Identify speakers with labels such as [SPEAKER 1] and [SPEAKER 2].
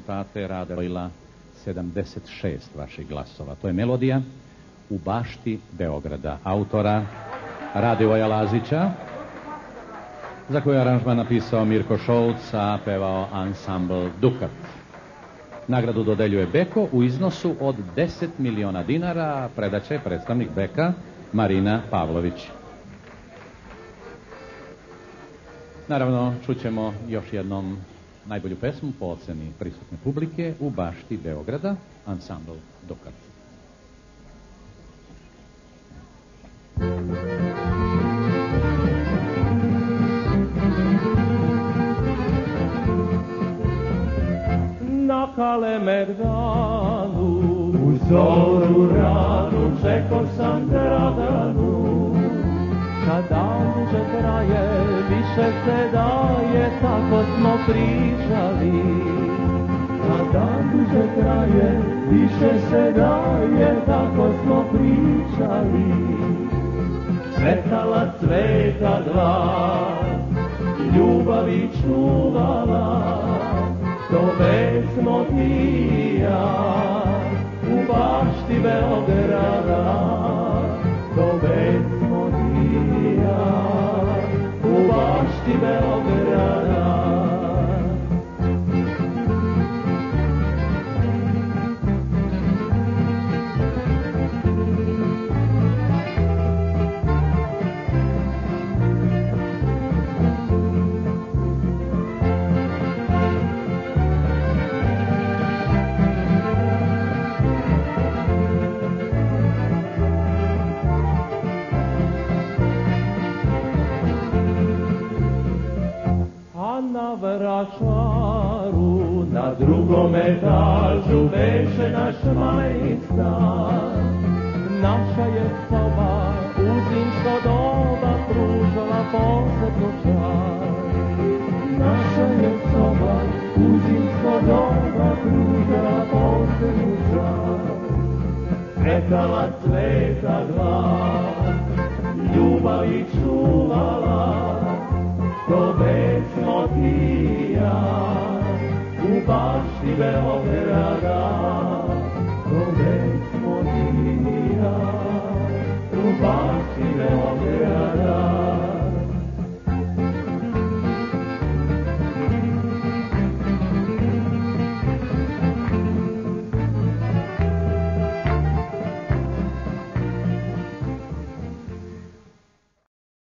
[SPEAKER 1] rezultate rada Vojla 76 vaših glasova. To je melodija u bašti Beograda, autora Radivoja Lazića, za koju je aranžman napisao Mirko Šolc, a pevao ansambl Dukat. Nagradu dodeljuje Beko u iznosu od 10 miliona dinara, predaće predstavnik Beka Marina Pavlović. Naravno, čućemo još jednom najbolju pesmu po oceni prisutne publike u bašti Beograda, ansambl Dukat.
[SPEAKER 2] Na Kalemerdanu U zoru ranu Čekao sam Draganu Više se daje Tako smo pričali. Kad dan duže traje Više se daje Tako smo pričali. Cvetala cveta dva Ljubavi čuvala to pesmo ti bašti vračaru na drugom etažu veše naš majstar. Naša je soba u zimsko doba pružala posebnu čast. Naša je soba u zimsko doba pružala posebnu čast. Cvetala cveta dva, ljubavi čuvala, to pesmo Sofija, u bašti Beograda.